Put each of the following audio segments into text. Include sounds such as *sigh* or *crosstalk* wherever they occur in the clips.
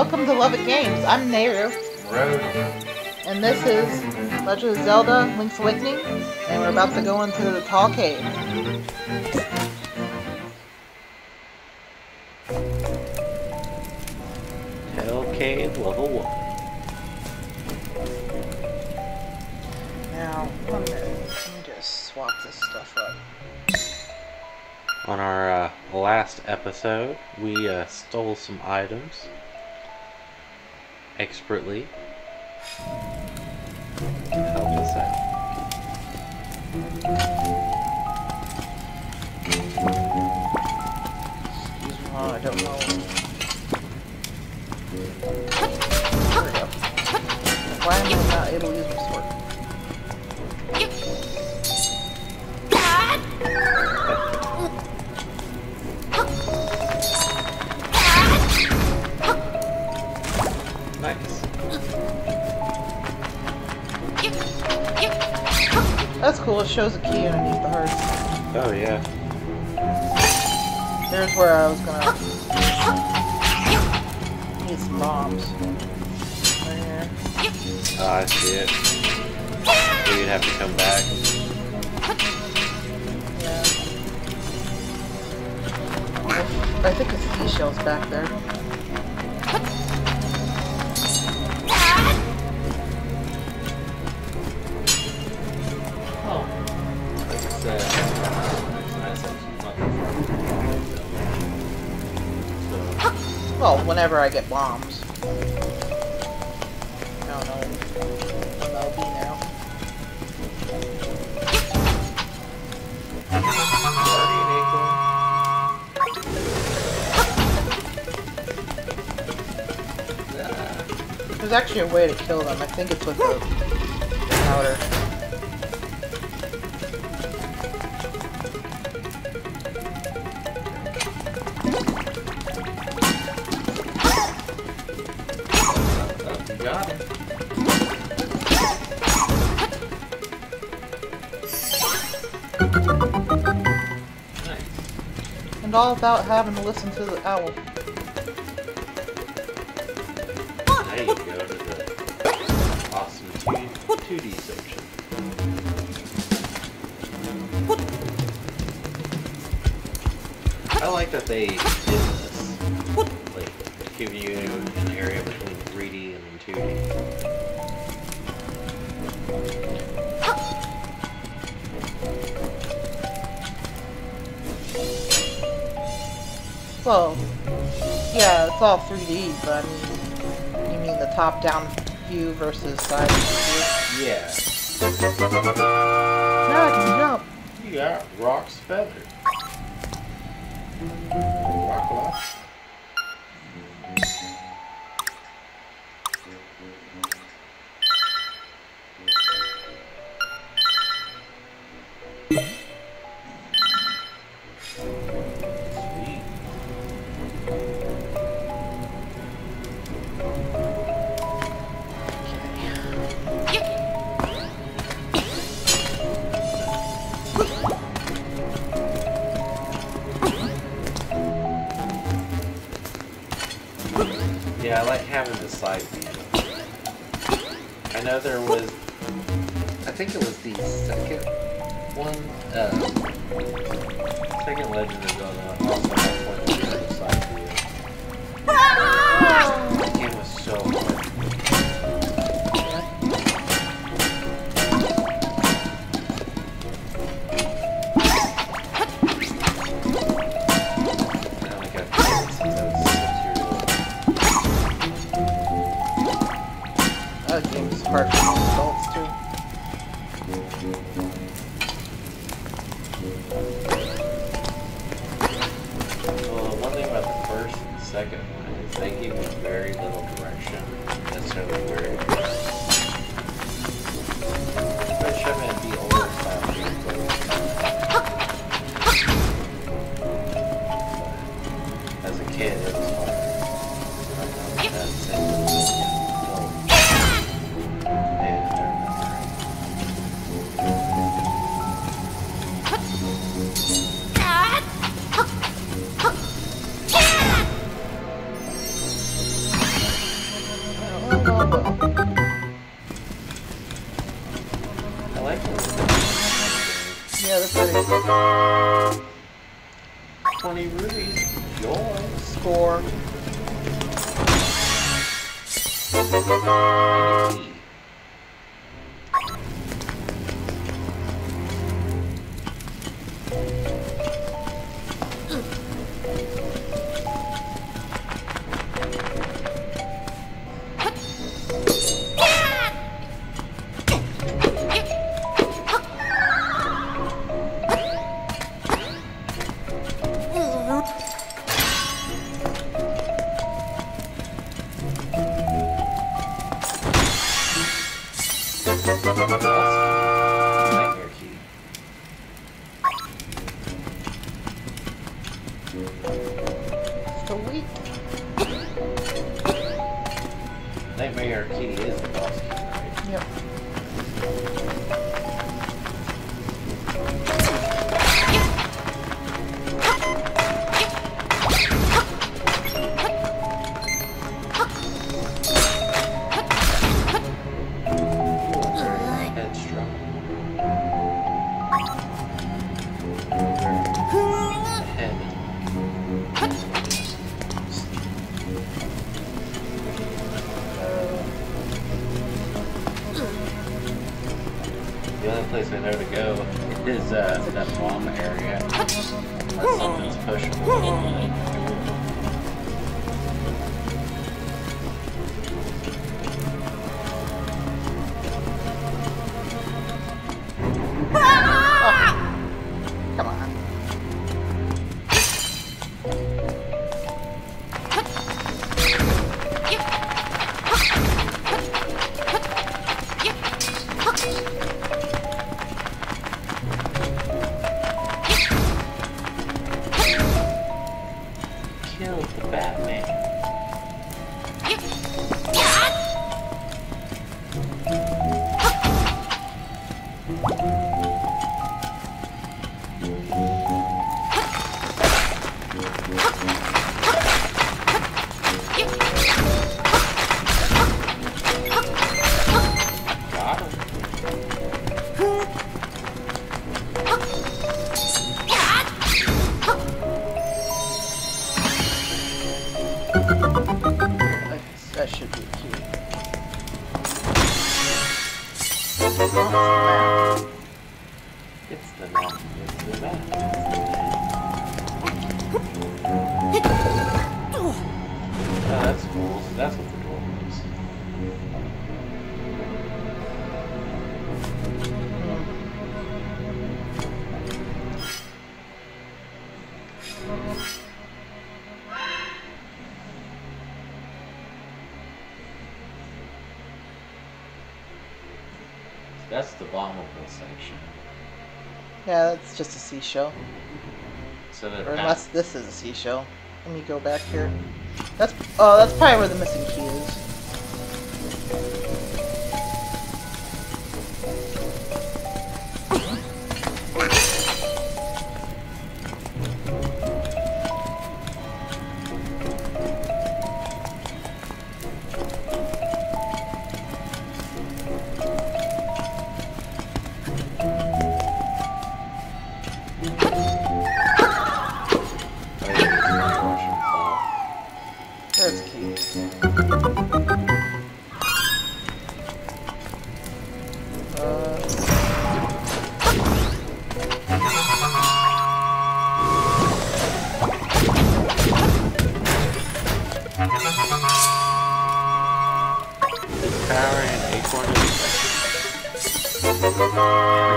Welcome to LovettGamez. I'm Nehru, Road. and this is Legend of Zelda Link's Awakening, and we're about to go into the Tail Cave. Hell Cave level 1. Now, one minute. Let me just swap this stuff up. On our uh, last episode, we uh, stole some items expertly. to Help us out. Excuse me, I don't know. There we go. Why am I not able to use my sword? That's cool, it shows a key underneath the hearts. Oh yeah. There's where I was gonna need some bombs. Right here. Oh, ah, I see it. So you'd have to come back. Yeah. I think it's seashells back there. Well, whenever I get bombs. I don't know that'll be now. There's actually a way to kill them. I think it's with the powder. All about having to listen to the owl. You go to the awesome 2, 2D section. I like that they did this. Like, give you an area between 3D and 2D. Well, yeah, it's all 3D, but I mean, you mean the top-down view versus side view? Yeah. Now I can jump. You got Roc's Feather. Rock Lock. Well, one thing about the first and second one is they give you very little direction necessarily where Boss? Yep. That should be cute. Oh, It's the map. It's the map. Oh, that's cool. That's what Yeah, that's just a seashell. So Or unless this is a seashell. Let me go back here. That's oh, that's probably where the missing key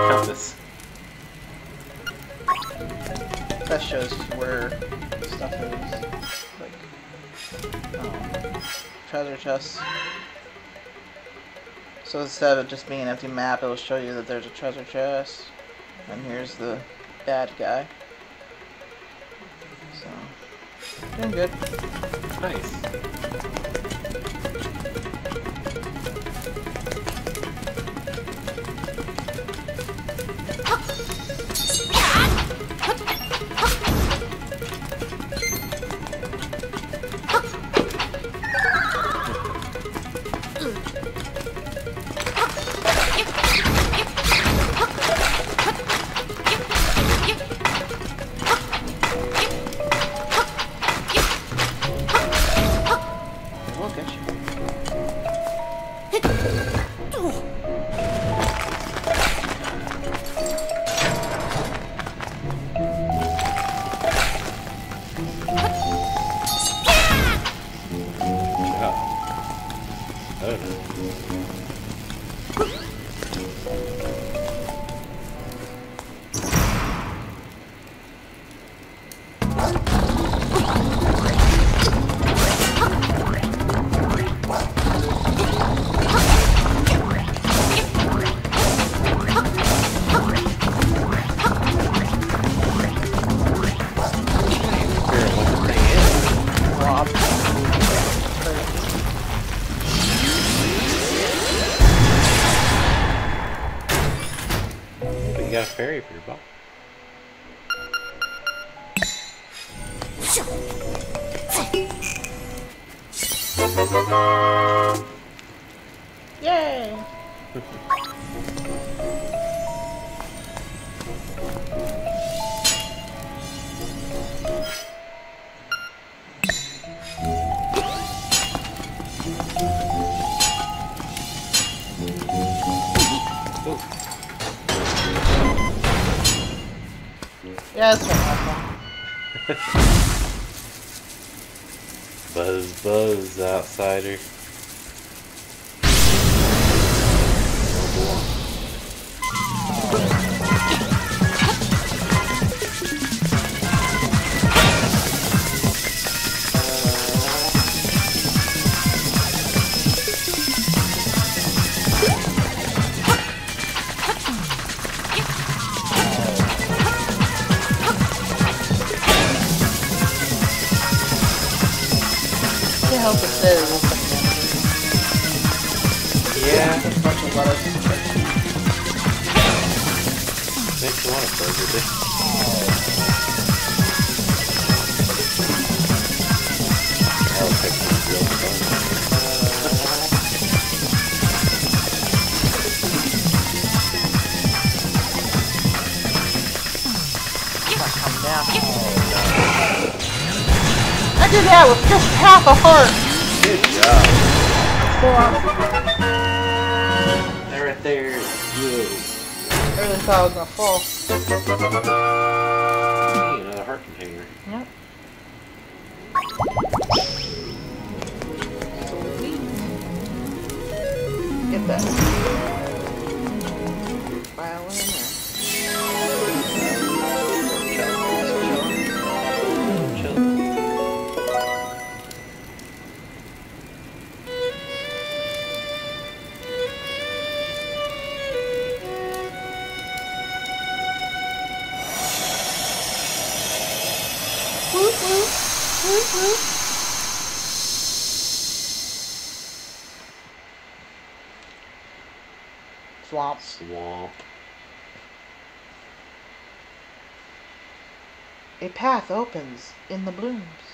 compass. that shows where stuff is. Like, um, treasure chests. So instead of just being an empty map, it'll show you that there's a treasure chest. And here's the bad guy. So, doing good. Nice. a fairy for your ball. Yay! *laughs* Yeah, *laughs* Buzz, buzz, outsider. A bunch of lettuce. makes you want a burger, dude. I'll take some real fun. It's not coming down. I did that with just half a heart. Good job. Right there is good. I really thought I was gonna fall. Hey, another heart container. Yep. Sweet. Get that. Violin Swamp. Swamp. A path opens in the blooms.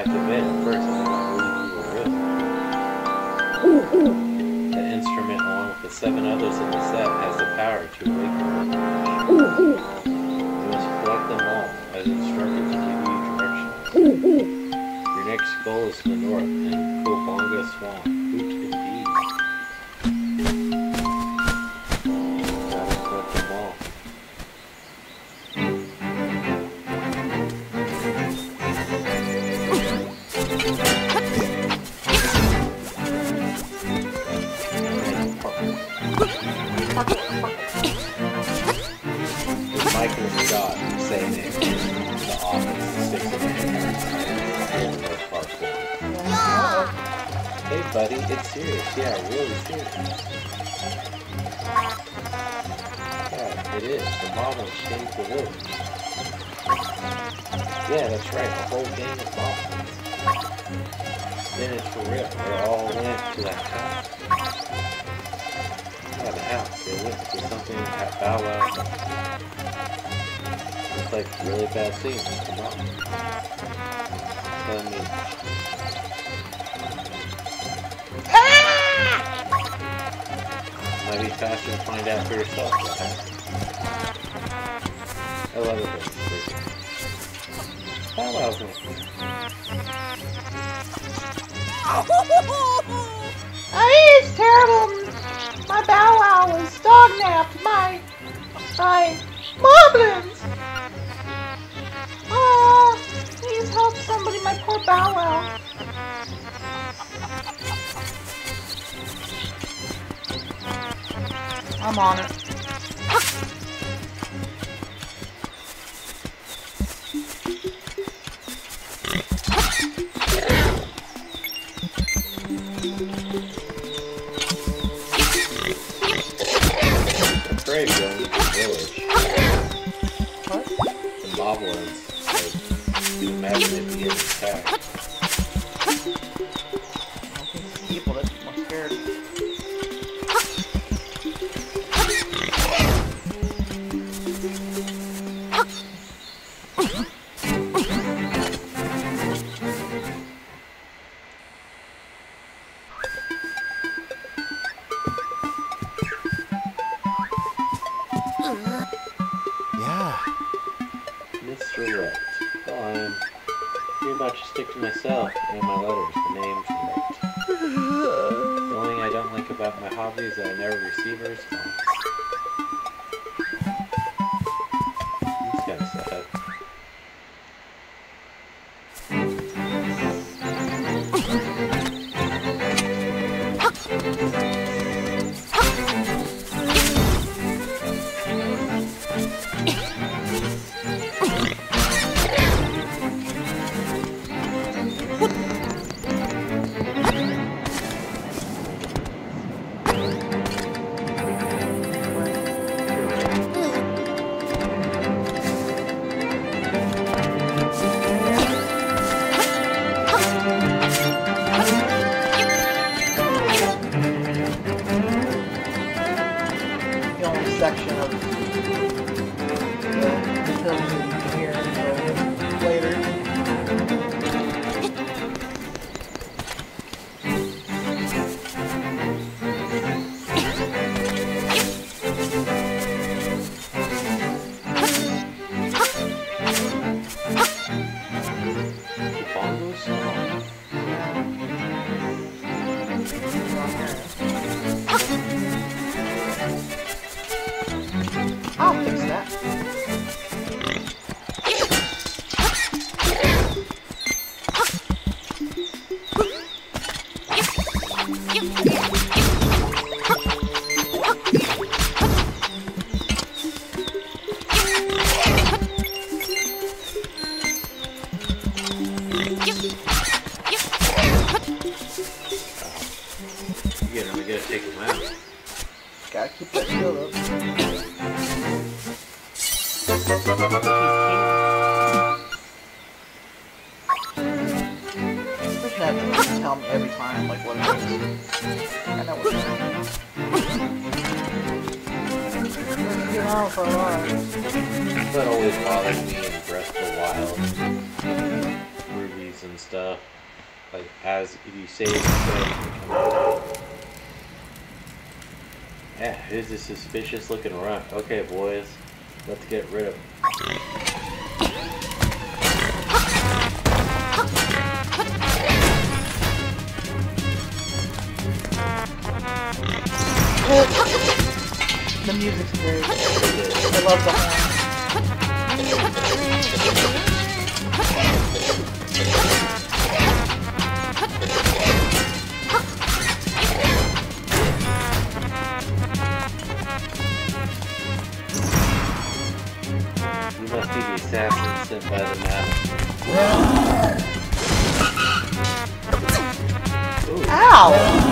Have to first I don't believe you were. The instrument, along with the seven others in the set, has the power to awaken the You must collect them all, as instructed to give you directions. Your next goal is the north, in Goponga Swamp. Find out for yourself. I'm on it. save, so... Yeah, here's this suspicious looking runt. Okay, boys. Let's get rid of him. The music's great. I love the. by the map. Ow!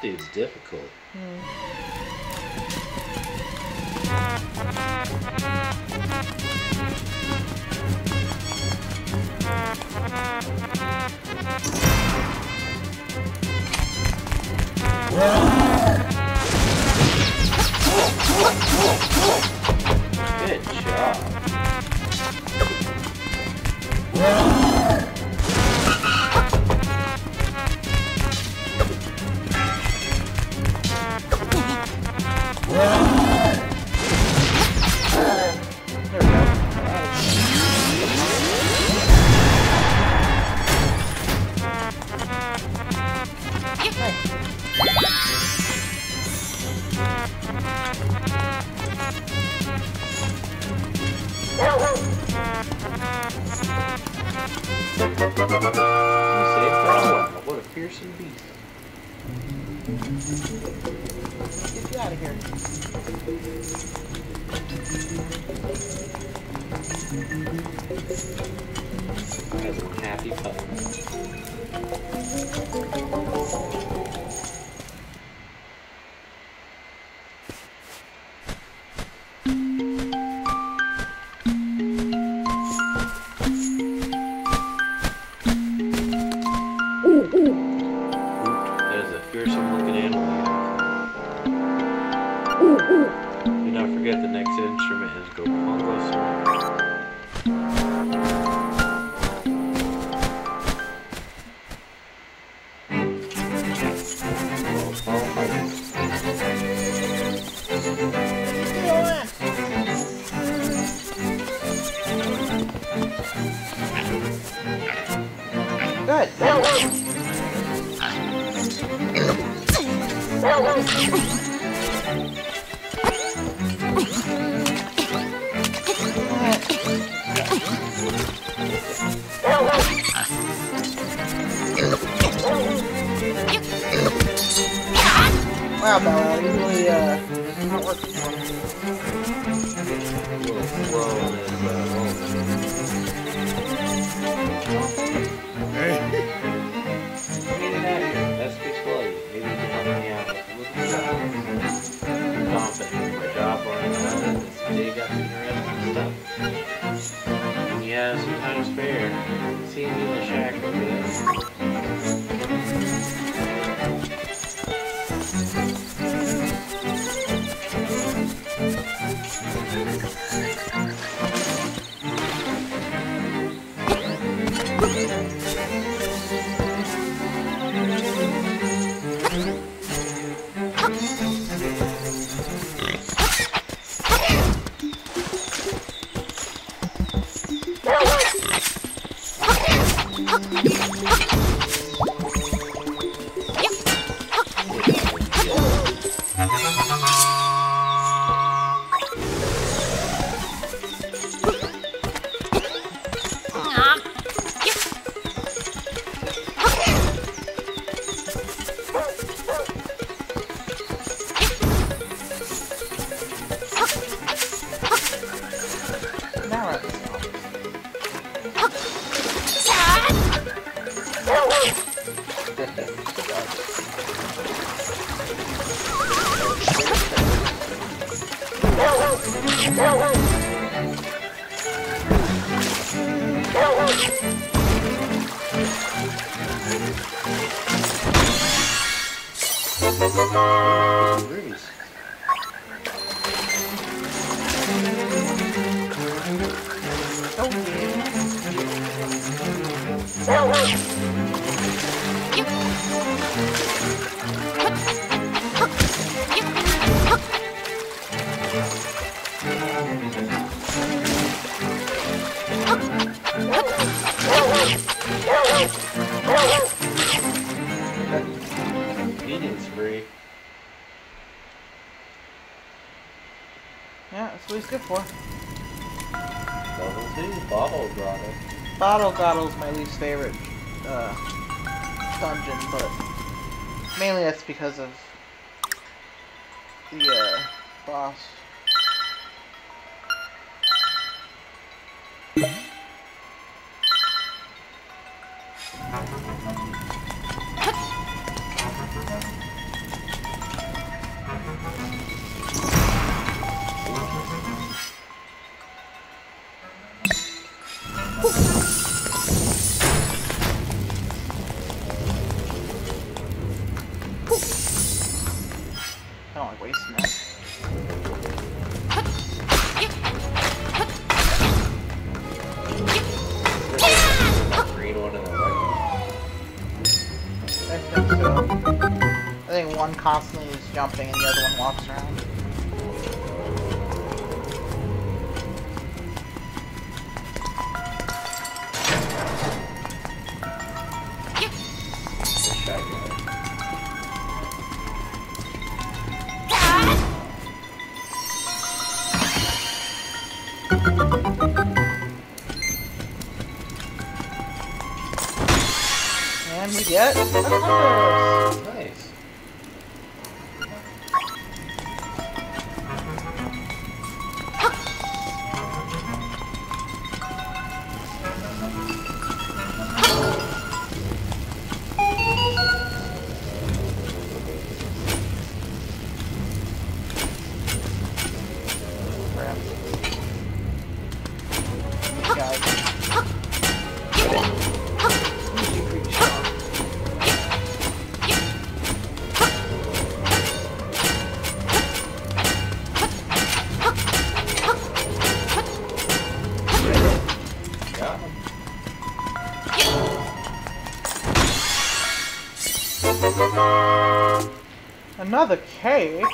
dude's difficult. Good job. Wow, Bella, you really, uh, not working well. Whoa, whoa, whoa. Yeah, sometimes fair. See me in the shack over there. favorite uh, dungeon, but mainly that's because of the uh, boss. *laughs* constantly is jumping and the other one walks around. Another cake?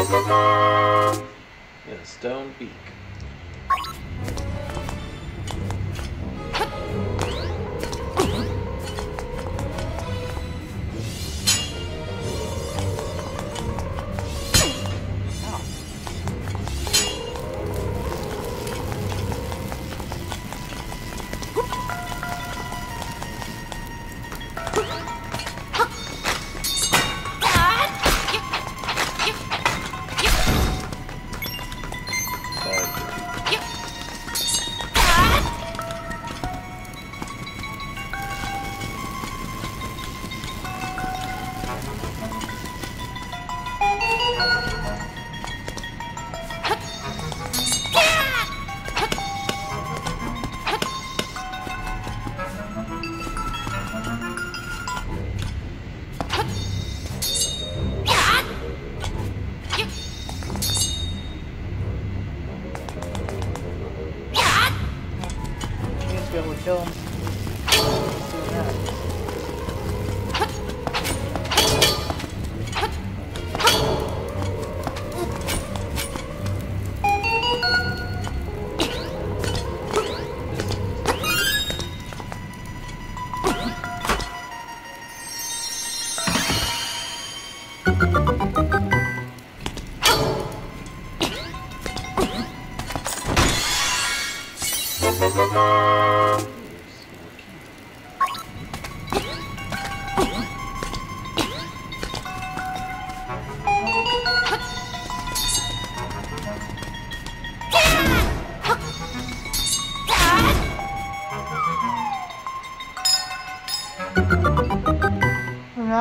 With a stone beak. Now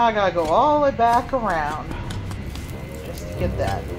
I gotta go all the way back around just to get that.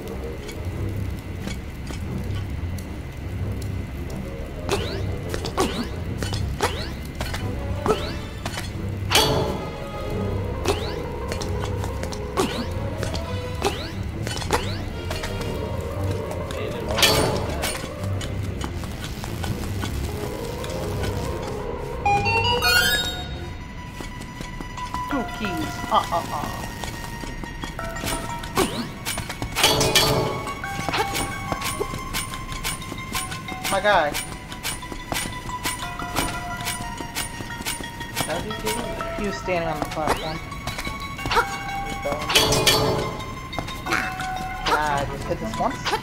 My guy. How did he get in there? He was standing on the platform. I just hit this once.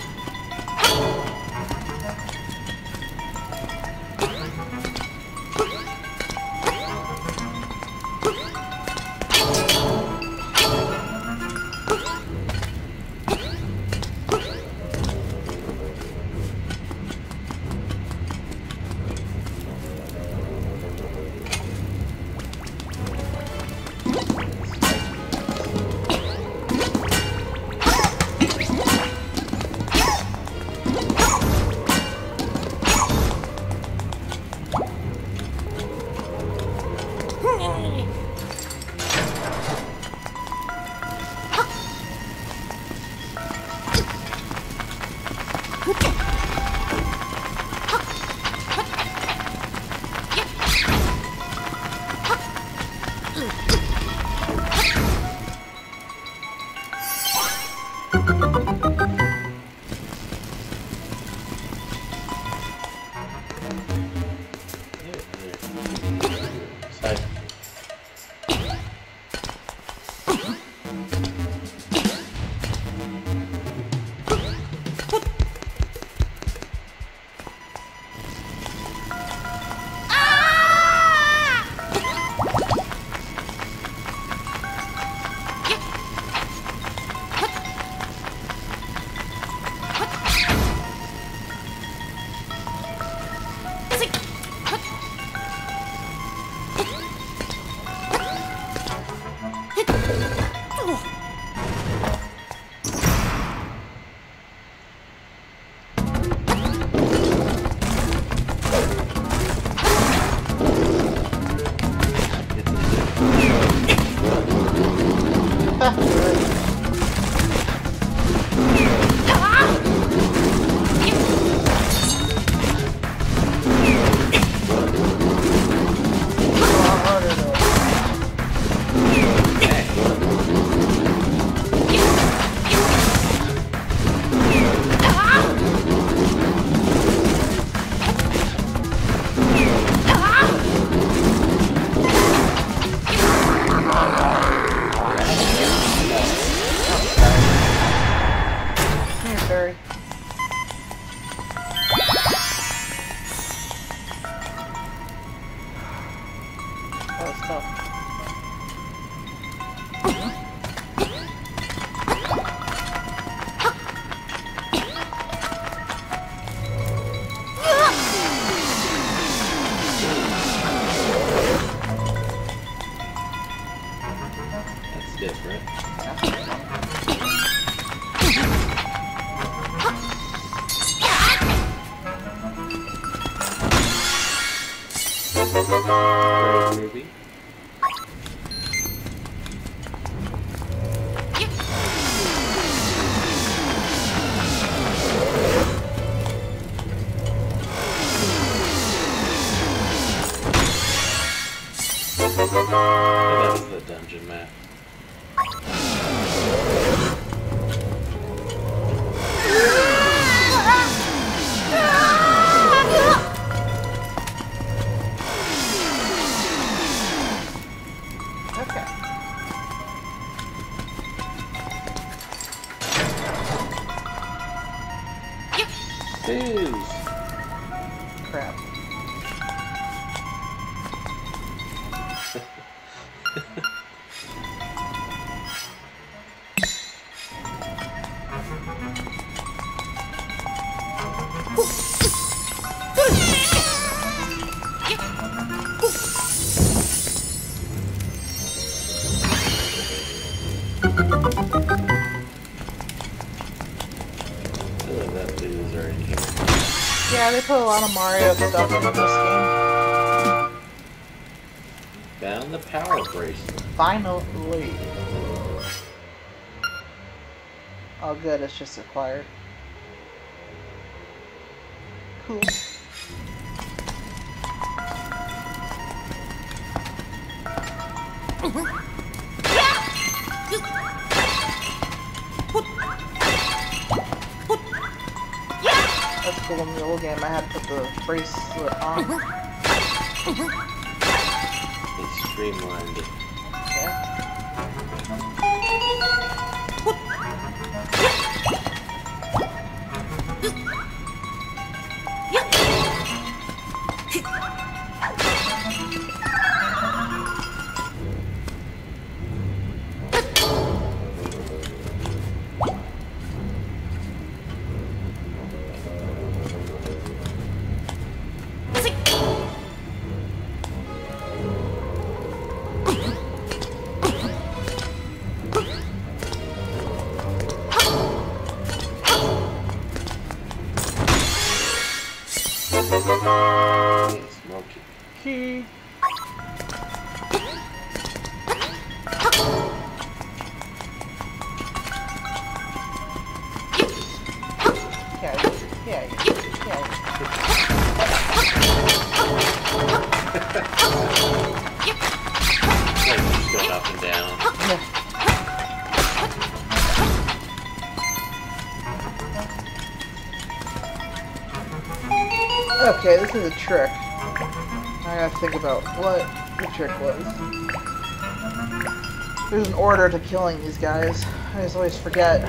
Deus. lot of Mario stuff in this game. Found the power bracelet. Finally. Oh good, it's just acquired. Smoky. Key. trick was. There's an order to killing these guys. I just always forget.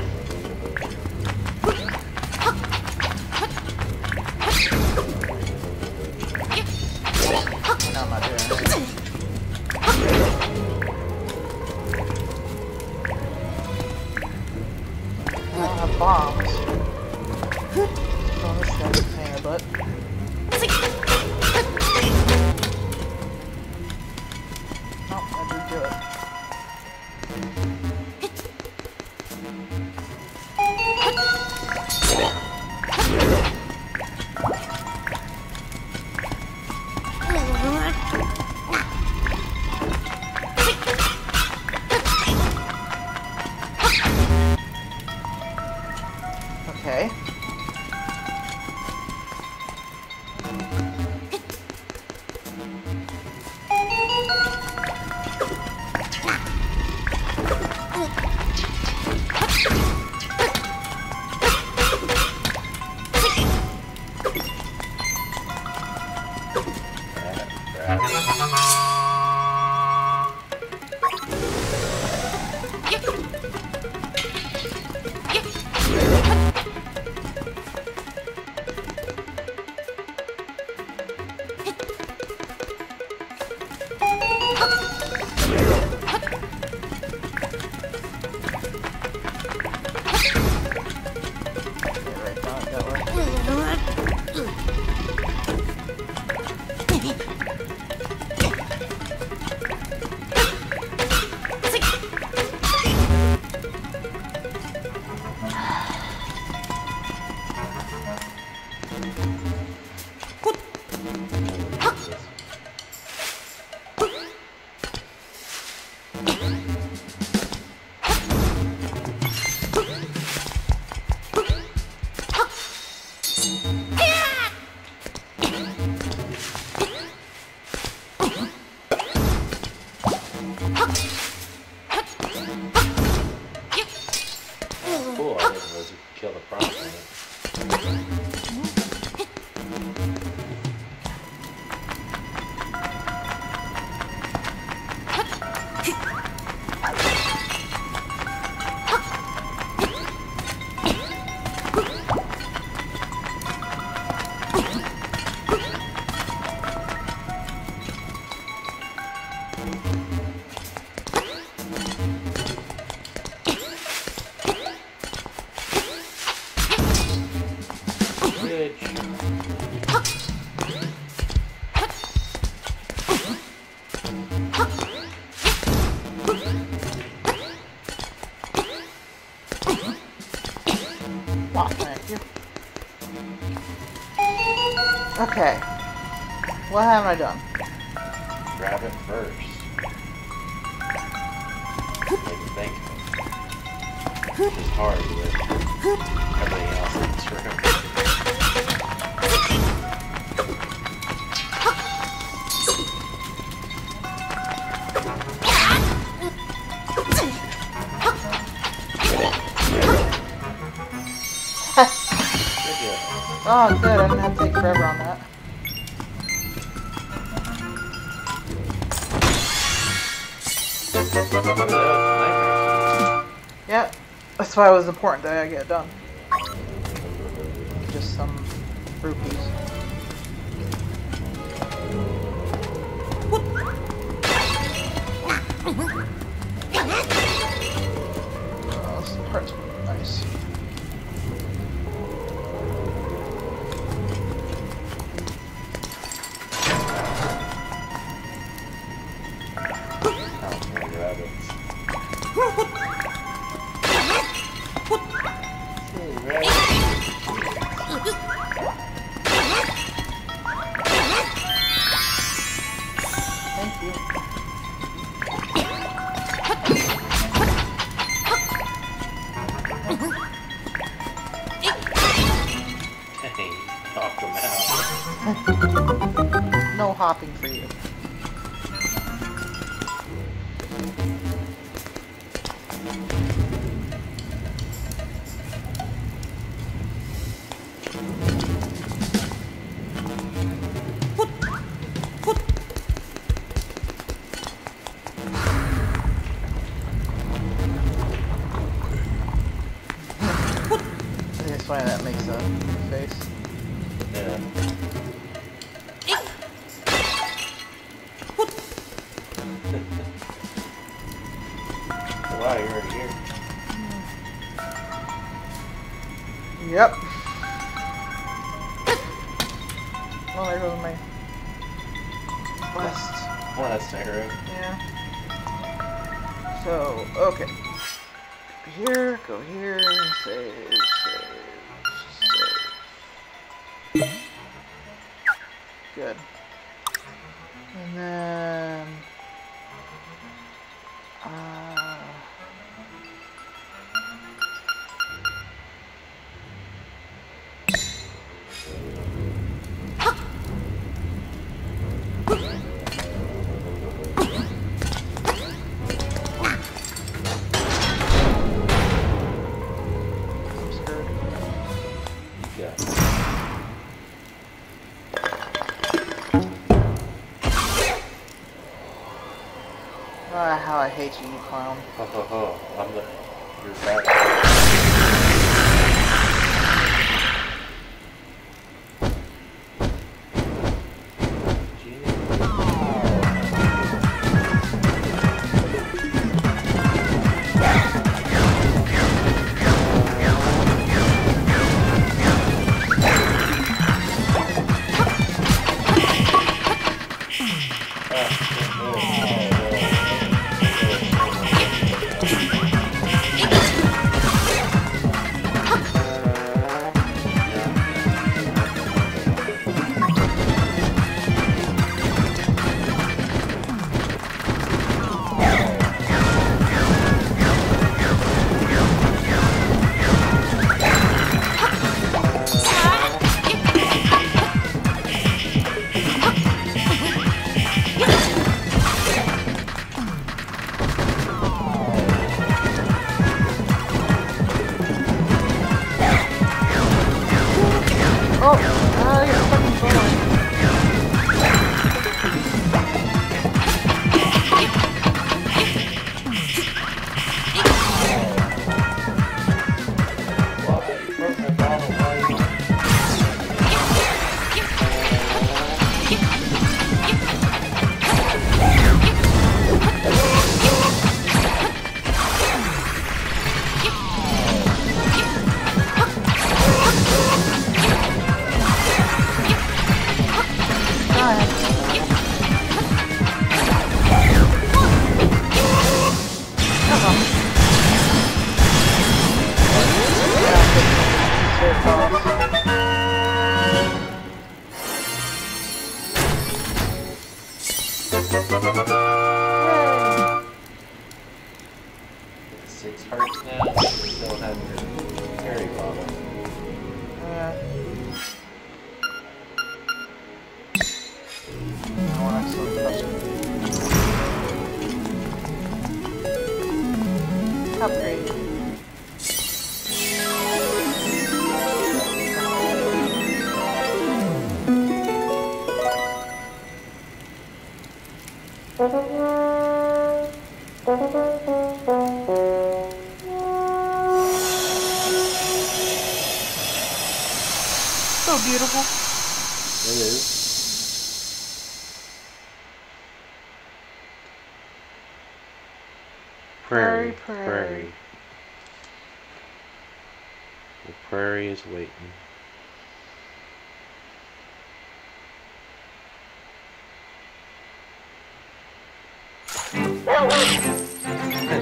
why it was important that I get it done. Just some rupees. Oh, this part's nice. I'll grab it. hate you, you clown. I'm the. You're.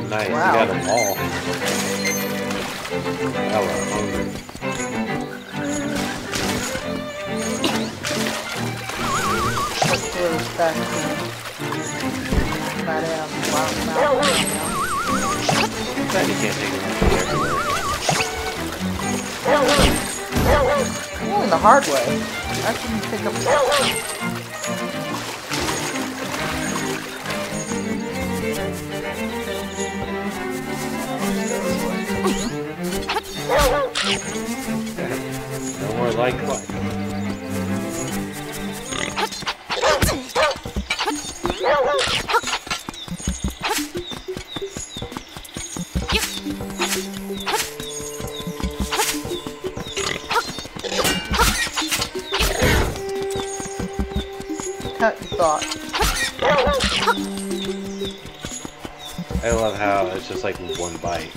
Nice, Wow. you got them all. Hella hungry. Let's do this to Madame Wild you can't take them everywhere. Only the hard way. I can pick up. Like. Cut you thought. I love how it's just like one bite.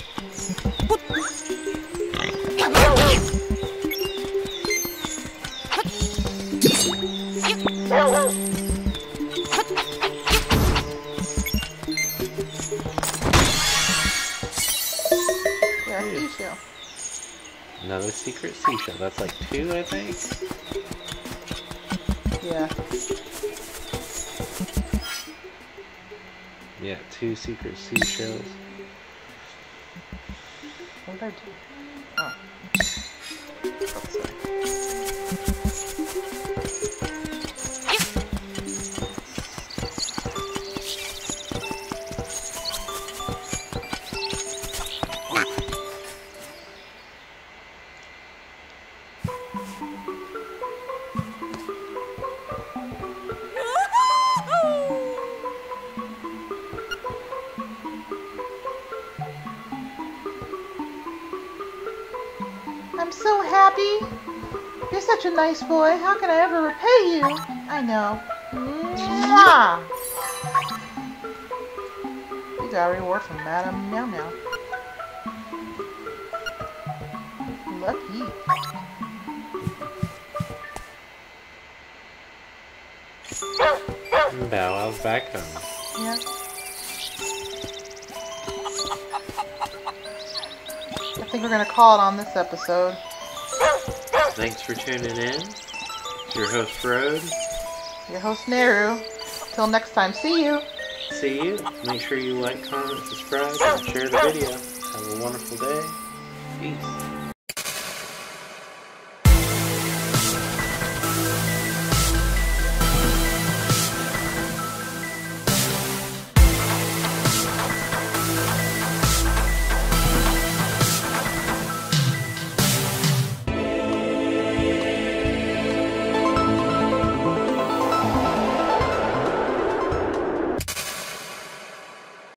Nice boy. How can I ever repay you? I know. Mwah! You got a reward from Madame Meow Meow. Lucky. Bow Wow's back home. Yeah. I think we're gonna call it on this episode. Thanks for tuning in. Your host Road. Your host Neru. Till next time, see you. See you. Make sure you like, comment, subscribe, and share the video. Have a wonderful day.